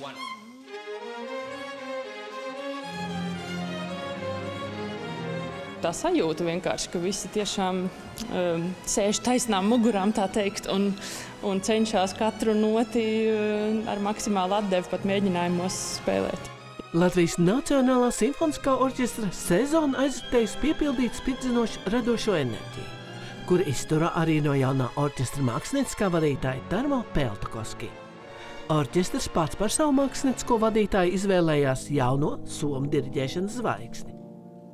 one. Tā sajūta vienkārši, ka visi tiešām um, sēž taisnām mugurām, tā teikt, un, un cenšas katru noti uh, ar maksimālu atdevi pat mēģinājumos spēlēt. Latvijas Nacionālā simfoniskā orķestra sezona aizritējusi piepildīt spridzinošu radošo enerģiju, kur izturā arī no jaunā orķestra mākslinieckā vadītāja Tarmo Peltokoski. Orķestrs pats par savu māksliniecisko vadītāju izvēlējās jauno somu diriģēšanas zvaigzni.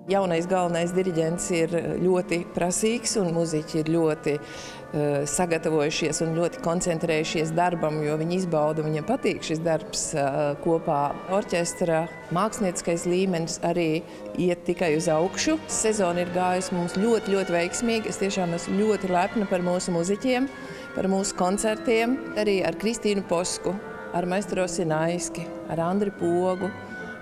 Jaunais galvenais diriģents ir ļoti prasīgs, un muzeķi ir ļoti uh, sagatavojušies un ļoti koncentrējušies darbam, jo viņi izbauda, viņiem patīk šis darbs uh, kopā. Orķestra mākslinieckais līmenis arī iet tikai uz augšu. Sezona ir gājusi mums ļoti, ļoti veiksmīgi. Es tiešām esmu ļoti lepna par mūsu muzeķiem, par mūsu koncertiem, arī ar Kristīnu Posku, ar Maestro Sinaiski, ar Andri Pogu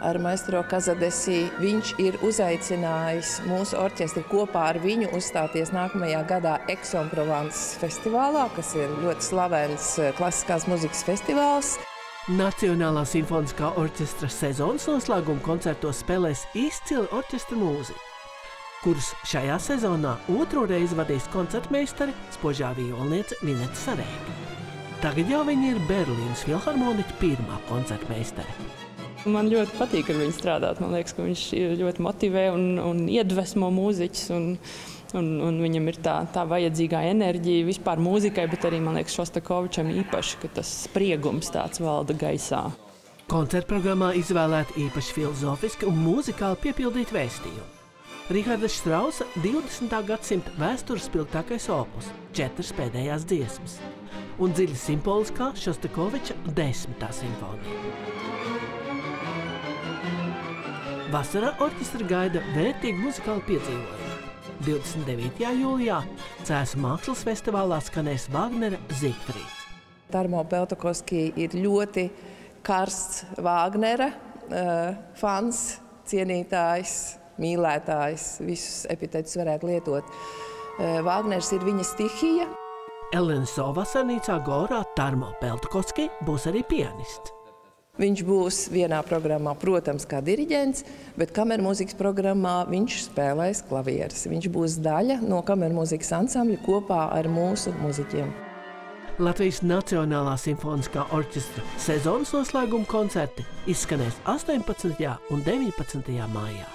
ar maestro Kazadesī. Viņš ir uzaicinājis mūsu orķestri kopā ar viņu uzstāties nākamajā gadā Exomprovence festivālā, kas ir ļoti slavens eh, klasiskās muzikas festivāls. Nacionālā simfoniskā orķestra sezonas noslēguma koncertos spēlēs izcili orķestra mūziku, kurus šajā sezonā otro reizi vadīs koncertmeistari spožā violniece Vineta Sarēka. Tagad jau viņa ir Berlīnas filharmoniķa pirmā koncertmeistare. Man ļoti patīk ar viņu strādāt. Man liekas, ka viņš ļoti motivē un, un iedvesmo mūziķus. Un, un, un viņam ir tā, tā vajadzīgā enerģija vispār mūzikai, bet arī man liekas, Šostakovičam īpaši, ka tas spriegums tāds valda gaisā. Koncertprogrammā izvēlēta īpaši filozofiski un mūzikāli piepildīta vēstījuma. Riharda Strausa 20. gadsimta vēstures spilgtākais opus - četras pēdējās dziesmas un dziļi simboliskā Šostakoviča desmitā simfonija. Vasarā orķestra gaida vērtīgu muzikālu piedzīvojumu. 29. jūlijā Cēzu mākslas festivālā skanēs Wagnera Zigfrīds. Tarmo Peltokoski ir ļoti karsts Wagnera uh, fans, cienītājs, mīlētājs. Visus epitetus varētu lietot. Uh, Wagners ir viņa stihija. Elena Sovasarnīcā Gorā Tarmo Peltokoski būs arī pianists. Viņš būs vienā programmā, protams, kā diriģents, bet kameras mūzikas programmā viņš spēlēs klavierus. Viņš būs daļa no kameras mūzikas ansambļa kopā ar mūsu muzeķiem. Latvijas Nacionālā simfoniskā orķestra sezonas noslēguma koncerti izskanēs 18. un 19. maijā.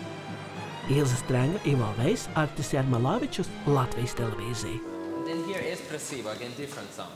Ilza Strenga, Ivo Vejs, Artis Jarmalavičus, Latvijas televīzija. then here is placebo, again different sound.